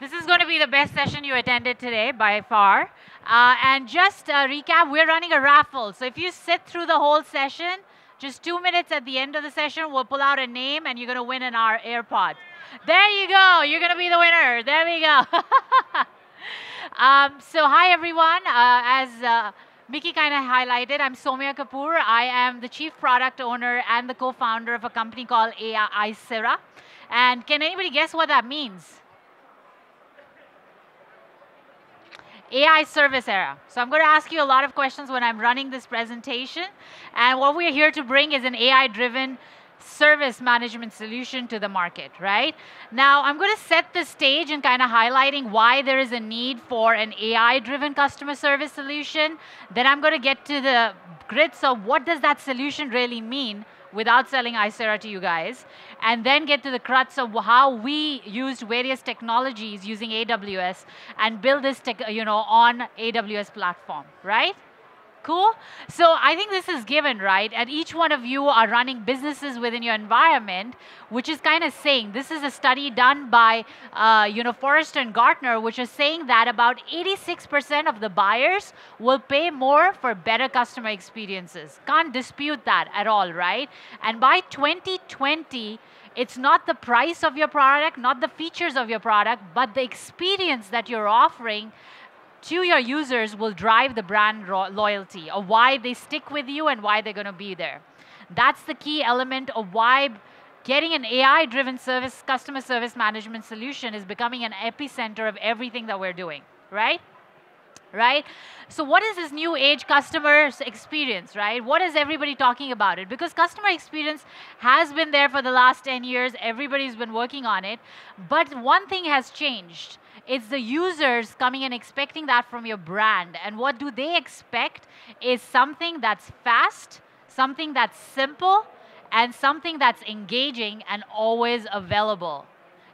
This is going to be the best session you attended today by far. Uh, and just a recap, we're running a raffle. So if you sit through the whole session, just two minutes at the end of the session, we'll pull out a name and you're going to win an our AirPod. There you go. You're going to be the winner. There we go. um, so hi, everyone. Uh, as uh, Mickey kind of highlighted, I'm Somya Kapoor. I am the chief product owner and the co-founder of a company called AI Sera. And can anybody guess what that means? AI service era. So I'm going to ask you a lot of questions when I'm running this presentation. And what we're here to bring is an AI-driven service management solution to the market, right? Now, I'm going to set the stage and kind of highlighting why there is a need for an AI-driven customer service solution. Then I'm going to get to the grits of what does that solution really mean without selling Aisera to you guys, and then get to the crux of how we used various technologies using AWS and build this tech, you know, on AWS platform, right? Cool? So I think this is given, right? And each one of you are running businesses within your environment, which is kind of saying, this is a study done by, uh, you know, Forrester and Gartner, which is saying that about 86% of the buyers will pay more for better customer experiences. Can't dispute that at all, right? And by 2020, it's not the price of your product, not the features of your product, but the experience that you're offering to your users will drive the brand loyalty of why they stick with you and why they're going to be there. That's the key element of why getting an AI-driven service, customer service management solution is becoming an epicenter of everything that we're doing, right? right? So what is this new age customer experience, right? What is everybody talking about it? Because customer experience has been there for the last 10 years. Everybody's been working on it. But one thing has changed. It's the users coming and expecting that from your brand. And what do they expect is something that's fast, something that's simple, and something that's engaging and always available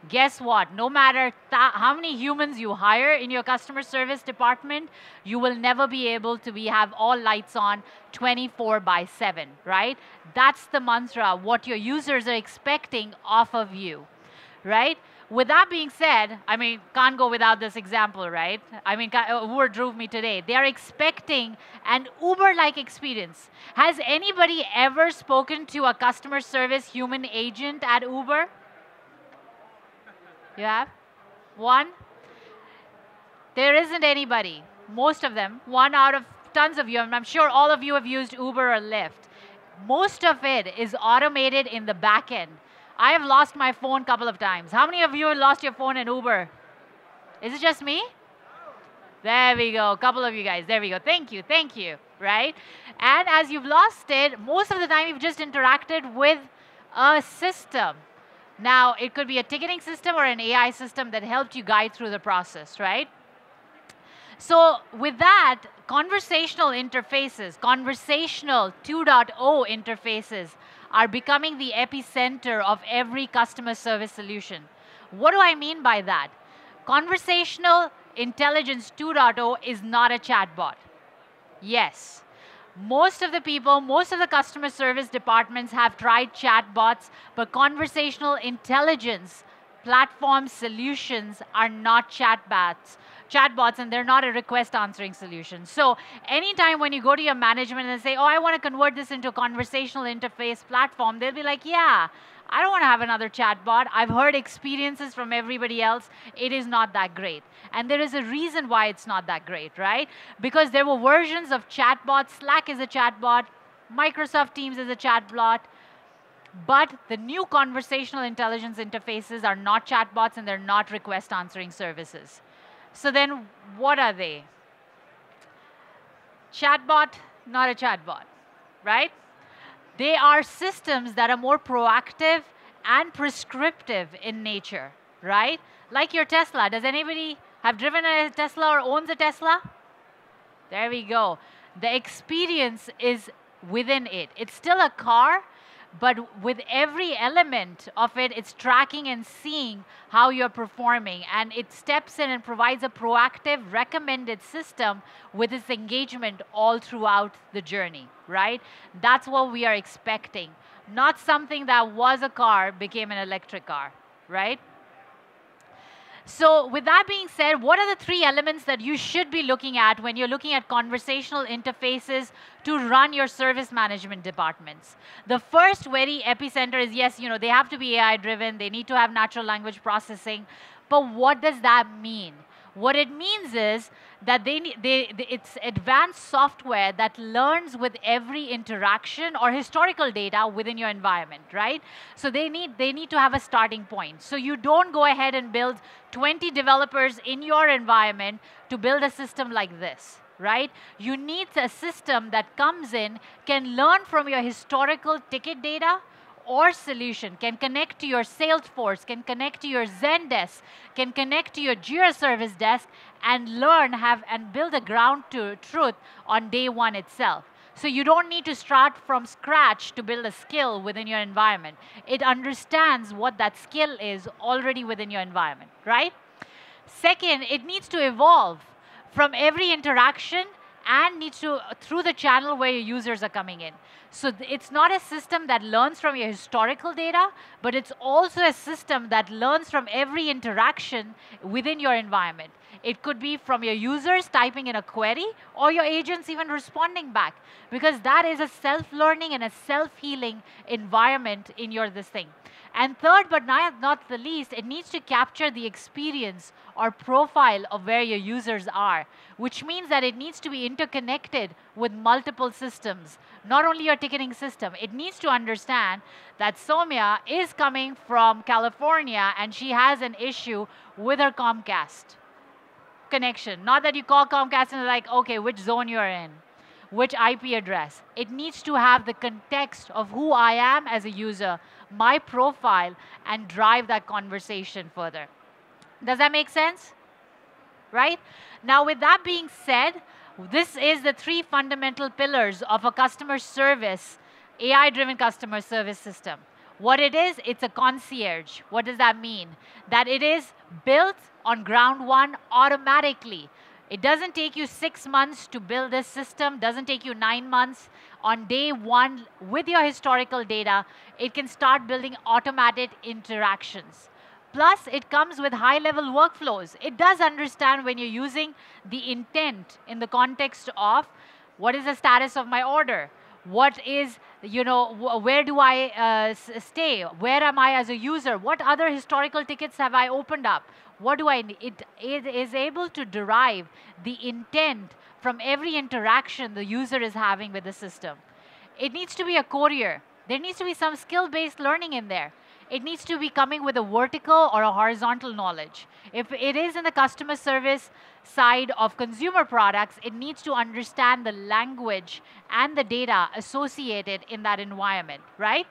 guess what? No matter how many humans you hire in your customer service department, you will never be able to be have all lights on 24 by 7, right? That's the mantra, what your users are expecting off of you, right? With that being said, I mean, can't go without this example, right? I mean, uh, Uber drove me today. They're expecting an Uber-like experience. Has anybody ever spoken to a customer service human agent at Uber? You have? One? There isn't anybody. Most of them, one out of tons of you, and I'm sure all of you have used Uber or Lyft. Most of it is automated in the back end. I have lost my phone a couple of times. How many of you have lost your phone in Uber? Is it just me? There we go. A couple of you guys. There we go. Thank you. Thank you. Right? And as you've lost it, most of the time you've just interacted with a system. Now, it could be a ticketing system or an AI system that helped you guide through the process, right? So with that, conversational interfaces, conversational 2.0 interfaces are becoming the epicenter of every customer service solution. What do I mean by that? Conversational intelligence 2.0 is not a chatbot. Yes, most of the people, most of the customer service departments have tried chatbots, but conversational intelligence platform solutions are not chatbots chatbots and they're not a request answering solution. So anytime when you go to your management and say, oh, I want to convert this into a conversational interface platform, they'll be like, yeah, I don't want to have another chatbot. I've heard experiences from everybody else. It is not that great. And there is a reason why it's not that great, right? Because there were versions of chatbots. Slack is a chatbot. Microsoft Teams is a chatbot. But the new conversational intelligence interfaces are not chatbots and they're not request answering services. So then what are they? Chatbot, not a chatbot, right? They are systems that are more proactive and prescriptive in nature, right? Like your Tesla. Does anybody have driven a Tesla or owns a Tesla? There we go. The experience is within it. It's still a car, but with every element of it, it's tracking and seeing how you're performing. And it steps in and provides a proactive, recommended system with its engagement all throughout the journey, right? That's what we are expecting. Not something that was a car became an electric car, right? So with that being said, what are the three elements that you should be looking at when you're looking at conversational interfaces to run your service management departments? The first very epicenter is, yes, you know, they have to be AI driven, they need to have natural language processing, but what does that mean? What it means is that they, they, they, it's advanced software that learns with every interaction or historical data within your environment, right? So they need, they need to have a starting point. So you don't go ahead and build 20 developers in your environment to build a system like this right? You need a system that comes in, can learn from your historical ticket data, or solution can connect to your Salesforce, can connect to your Zendesk, can connect to your Jira Service Desk, and learn have and build a ground to truth on day one itself. So you don't need to start from scratch to build a skill within your environment. It understands what that skill is already within your environment, right? Second, it needs to evolve from every interaction and needs to, through the channel where your users are coming in. So it's not a system that learns from your historical data, but it's also a system that learns from every interaction within your environment. It could be from your users typing in a query or your agents even responding back because that is a self-learning and a self-healing environment in your this thing. And third, but not, the least, it needs to capture the experience or profile of where your users are, which means that it needs to be interconnected with multiple systems, not only your ticketing system. It needs to understand that Somya is coming from California and she has an issue with her Comcast connection. Not that you call Comcast and like, okay, which zone you're in, which IP address. It needs to have the context of who I am as a user, my profile, and drive that conversation further. Does that make sense? Right? Now, with that being said, this is the three fundamental pillars of a customer service, AI-driven customer service system. What it is, it's a concierge. What does that mean? That it is built on ground one automatically. It doesn't take you six months to build this system, doesn't take you nine months. On day one, with your historical data, it can start building automated interactions. Plus, it comes with high-level workflows. It does understand when you're using the intent in the context of what is the status of my order? What is, you know, where do I uh, stay? Where am I as a user? What other historical tickets have I opened up? What do I need? It, is able to derive the intent from every interaction the user is having with the system. It needs to be a courier. There needs to be some skill-based learning in there it needs to be coming with a vertical or a horizontal knowledge. If it is in the customer service side of consumer products, it needs to understand the language and the data associated in that environment, right?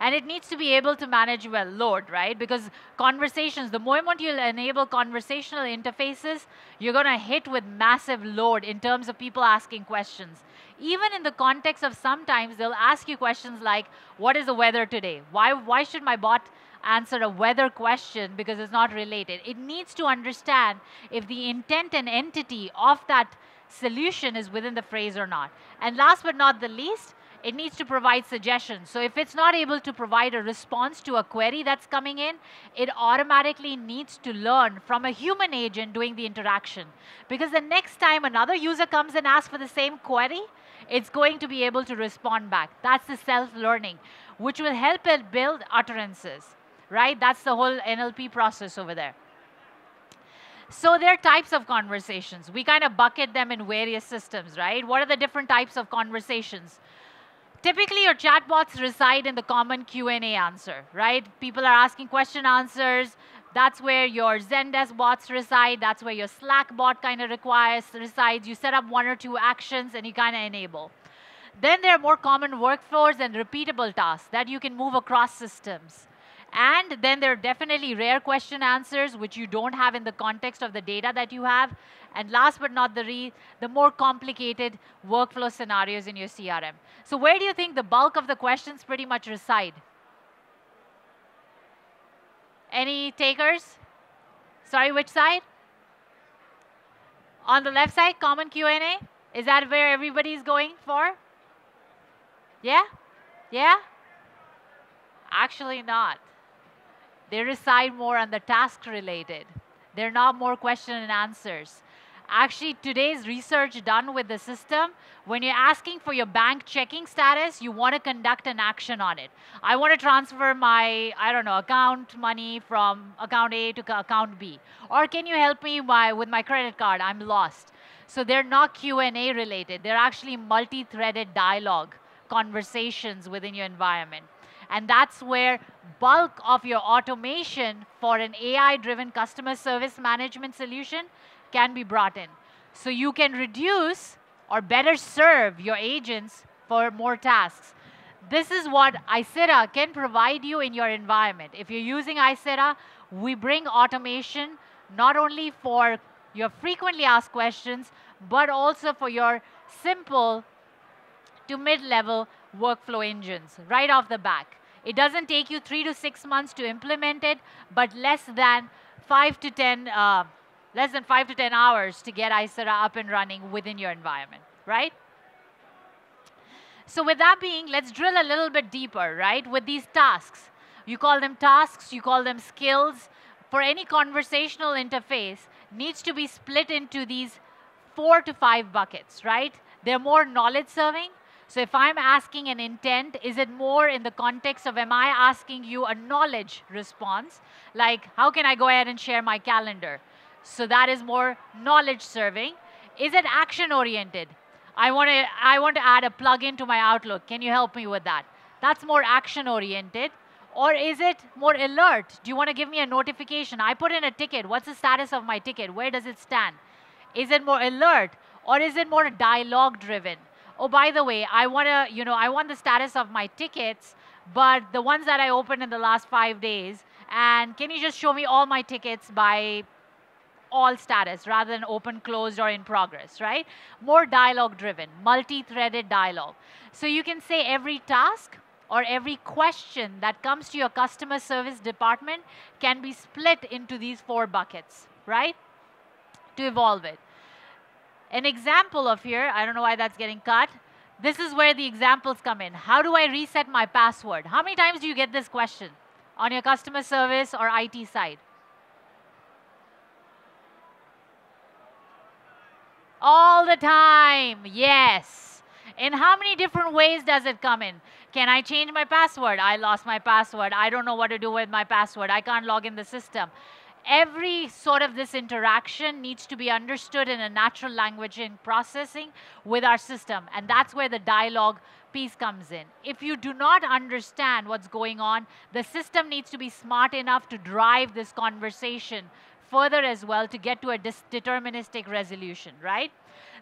And it needs to be able to manage well load, right? Because conversations, the moment you enable conversational interfaces, you're going to hit with massive load in terms of people asking questions. Even in the context of sometimes they'll ask you questions like, what is the weather today? Why, why should my bot answer a weather question because it's not related? It needs to understand if the intent and entity of that solution is within the phrase or not. And last but not the least, it needs to provide suggestions. So if it's not able to provide a response to a query that's coming in, it automatically needs to learn from a human agent doing the interaction. Because the next time another user comes and asks for the same query, it's going to be able to respond back. That's the self-learning, which will help it build utterances, right? That's the whole NLP process over there. So there are types of conversations. We kind of bucket them in various systems, right? What are the different types of conversations? typically your chatbots reside in the common Q&A answer, right? People are asking question answers. That's where your Zendesk bots reside. That's where your Slack bot kind of requires resides. You set up one or two actions and you kind of enable. Then there are more common workflows and repeatable tasks that you can move across systems. And then there are definitely rare question answers, which you don't have in the context of the data that you have. And last but not the least, the more complicated workflow scenarios in your CRM. So where do you think the bulk of the questions pretty much reside? Any takers? Sorry, which side? On the left side, common Q&A? Is that where everybody's going for? Yeah? Yeah? Actually not. They reside more on the task related. They're not more question and answers. Actually, today's research done with the system, when you're asking for your bank checking status, you want to conduct an action on it. I want to transfer my, I don't know, account money from account A to account B. Or can you help me by, with my credit card? I'm lost. So they're not Q&A related. They're actually multi-threaded dialogue conversations within your environment. And that's where bulk of your automation for an AI-driven customer service management solution can be brought in. So you can reduce or better serve your agents for more tasks. This is what Aisera can provide you in your environment. If you're using Aisera, we bring automation not only for your frequently asked questions, but also for your simple to mid-level workflow engines right off the back. It doesn't take you three to six months to implement it, but less than five to 10 uh, less than five to 10 hours to get Aisera up and running within your environment, right? So with that being, let's drill a little bit deeper, right? With these tasks. You call them tasks, you call them skills. For any conversational interface, needs to be split into these four to five buckets, right? They're more knowledge serving. So if I'm asking an intent, is it more in the context of am I asking you a knowledge response? Like, how can I go ahead and share my calendar? So that is more knowledge serving. Is it action oriented? I want to I want to add a plugin to my Outlook. Can you help me with that? That's more action oriented. Or is it more alert? Do you want to give me a notification? I put in a ticket. What's the status of my ticket? Where does it stand? Is it more alert or is it more dialogue driven? Oh, by the way, I want to, you know, I want the status of my tickets, but the ones that I opened in the last five days, and can you just show me all my tickets by all status rather than open, closed, or in progress, right? More dialogue driven, multi-threaded dialogue. So you can say every task or every question that comes to your customer service department can be split into these four buckets, right? To evolve it. An example of here, I don't know why that's getting cut. This is where the examples come in. How do I reset my password? How many times do you get this question on your customer service or IT side? All the time, yes. In how many different ways does it come in? Can I change my password? I lost my password. I don't know what to do with my password. I can't log in the system. Every sort of this interaction needs to be understood in a natural language in processing with our system. And that's where the dialogue piece comes in. If you do not understand what's going on, the system needs to be smart enough to drive this conversation further as well to get to a deterministic resolution, right?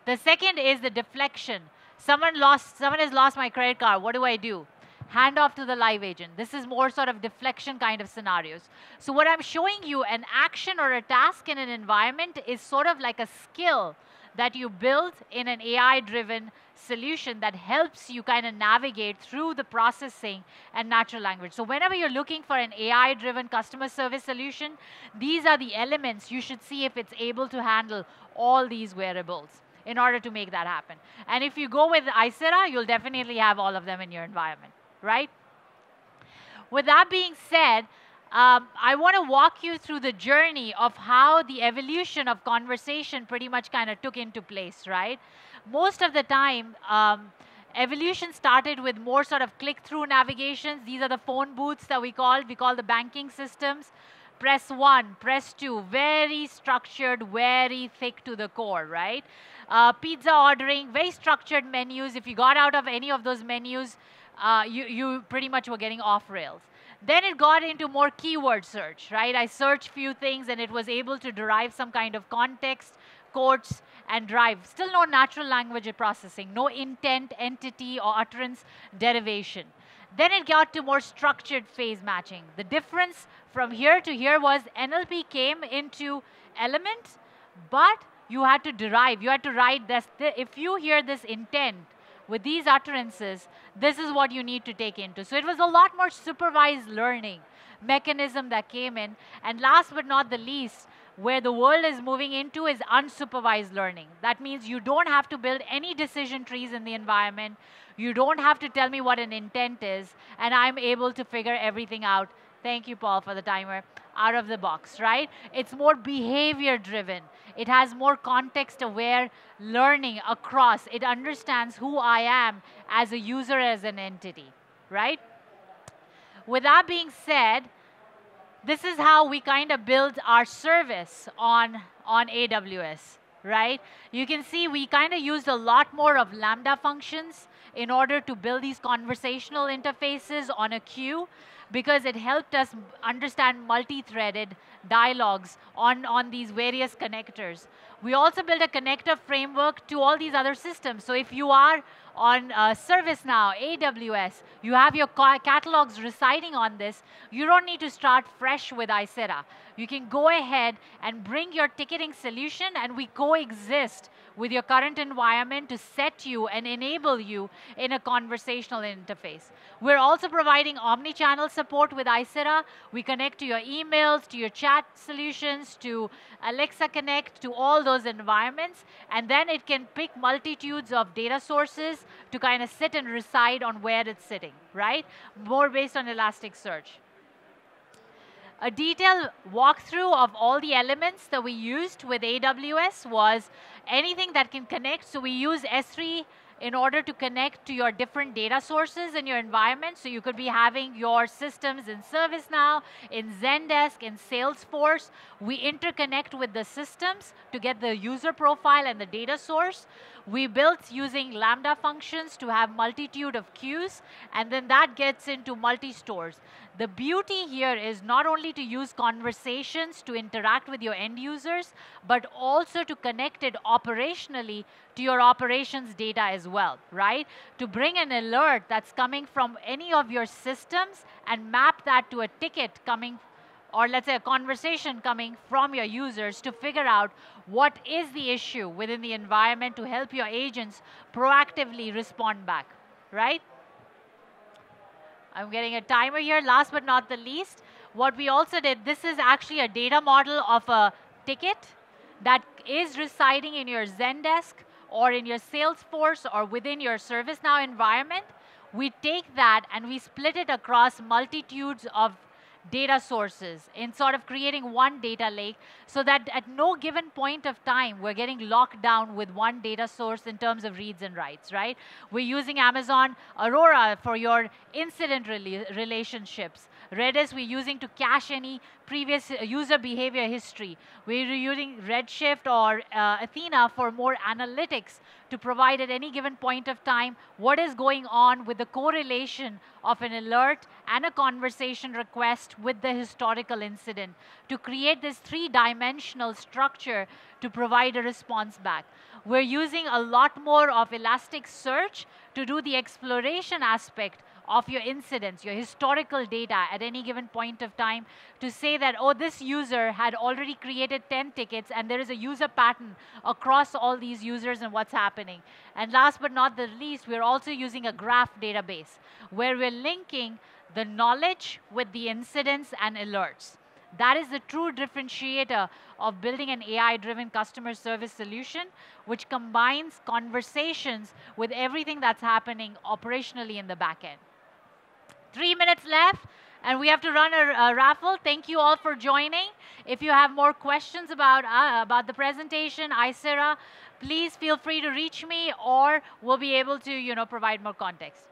The second is the deflection. Someone lost, someone has lost my credit card. What do I do? Hand off to the live agent. This is more sort of deflection kind of scenarios. So what I'm showing you, an action or a task in an environment is sort of like a skill that you build in an AI-driven solution that helps you kind of navigate through the processing and natural language. So whenever you're looking for an AI-driven customer service solution, these are the elements you should see if it's able to handle all these variables in order to make that happen. And if you go with Aisera, you'll definitely have all of them in your environment, right? With that being said, um, I want to walk you through the journey of how the evolution of conversation pretty much kind of took into place, right? Most of the time, um, evolution started with more sort of click-through navigations. These are the phone booths that we call. We call the banking systems. Press one, press two, very structured, very thick to the core, right? Uh, pizza ordering, very structured menus. If you got out of any of those menus, uh, you, you pretty much were getting off rails. Then it got into more keyword search, right? I searched few things and it was able to derive some kind of context, quotes, and drive. Still no natural language processing, no intent, entity, or utterance derivation. Then it got to more structured phase matching. The difference from here to here was NLP came into element, but you had to derive, you had to write this. If you hear this intent, with these utterances, this is what you need to take into. So it was a lot more supervised learning mechanism that came in. And last but not the least, where the world is moving into is unsupervised learning. That means you don't have to build any decision trees in the environment. You don't have to tell me what an intent is, and I'm able to figure everything out Thank you, Paul, for the timer. Out of the box, right? It's more behavior driven. It has more context aware learning across. It understands who I am as a user, as an entity, right? With that being said, this is how we kind of build our service on, on AWS, right? You can see we kind of used a lot more of Lambda functions in order to build these conversational interfaces on a queue because it helped us understand multi-threaded dialogues on, on these various connectors. We also build a connector framework to all these other systems. So if you are on uh, ServiceNow, AWS, you have your catalogs residing on this, you don't need to start fresh with Aisera. You can go ahead and bring your ticketing solution and we coexist with your current environment to set you and enable you in a conversational interface. We're also providing omni-channel support with Aisera. We connect to your emails, to your chat solutions, to Alexa Connect, to all those environments, and then it can pick multitudes of data sources to kind of sit and reside on where it's sitting, right? More based on Elasticsearch. A detailed walkthrough of all the elements that we used with AWS was anything that can connect. So we use S3 in order to connect to your different data sources in your environment. So you could be having your systems in ServiceNow, in Zendesk, in Salesforce. We interconnect with the systems to get the user profile and the data source. We built using Lambda functions to have multitude of queues, and then that gets into multi-stores. The beauty here is not only to use conversations to interact with your end users, but also to connect it operationally to your operations data as well, right? To bring an alert that's coming from any of your systems and map that to a ticket coming or let's say a conversation coming from your users to figure out what is the issue within the environment to help your agents proactively respond back, right? I'm getting a timer here. Last but not the least, what we also did, this is actually a data model of a ticket that is residing in your Zendesk or in your Salesforce or within your ServiceNow environment. We take that and we split it across multitudes of data sources in sort of creating one data lake so that at no given point of time, we're getting locked down with one data source in terms of reads and writes, right? We're using Amazon Aurora for your incident relationships. Redis we're using to cache any previous user behavior history. We're using Redshift or uh, Athena for more analytics to provide at any given point of time what is going on with the correlation of an alert and a conversation request with the historical incident to create this three-dimensional structure to provide a response back. We're using a lot more of Elasticsearch to do the exploration aspect of your incidents, your historical data at any given point of time to say that, oh, this user had already created 10 tickets and there is a user pattern across all these users and what's happening. And last but not the least, we're also using a graph database where we're linking the knowledge with the incidents and alerts. That is the true differentiator of building an AI-driven customer service solution, which combines conversations with everything that's happening operationally in the back end. Three minutes left, and we have to run a, a raffle. Thank you all for joining. If you have more questions about, uh, about the presentation, Aisera, please feel free to reach me, or we'll be able to you know, provide more context.